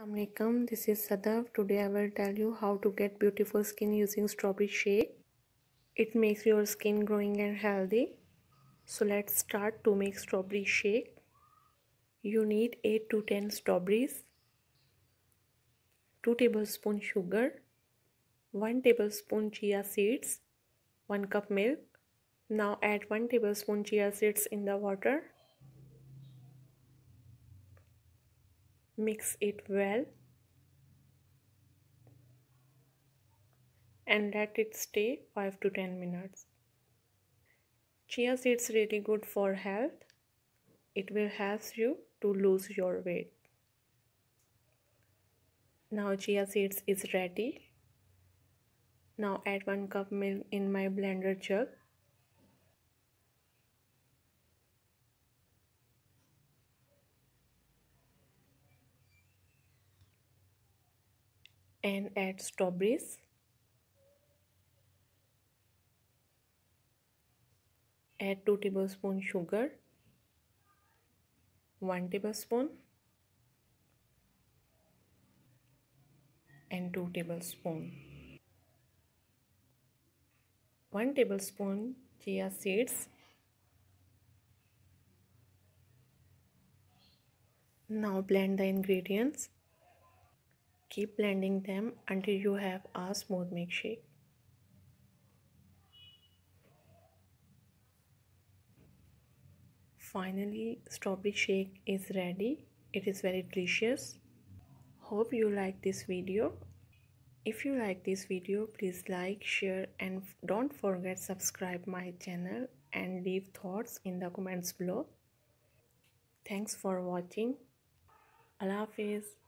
Assalamualaikum, this is Sadaf. Today I will tell you how to get beautiful skin using strawberry shake. It makes your skin growing and healthy. So let's start to make strawberry shake. You need 8 to 10 strawberries, 2 tablespoon sugar, 1 tablespoon chia seeds, 1 cup milk. Now add 1 tablespoon chia seeds in the water mix it well and let it stay 5 to 10 minutes. Chia seeds really good for health. It will help you to lose your weight. Now chia seeds is ready. Now add 1 cup milk in my blender jug and add strawberries. Add 2 tablespoon sugar. 1 tablespoon. And 2 tablespoon. 1 tablespoon chia seeds. Now blend the ingredients Keep blending them until you have a smooth milkshake. Finally, strawberry shake is ready. It is very delicious. Hope you like this video. If you like this video, please like, share and don't forget subscribe my channel and leave thoughts in the comments below. Thanks for watching. Allah Hafiz.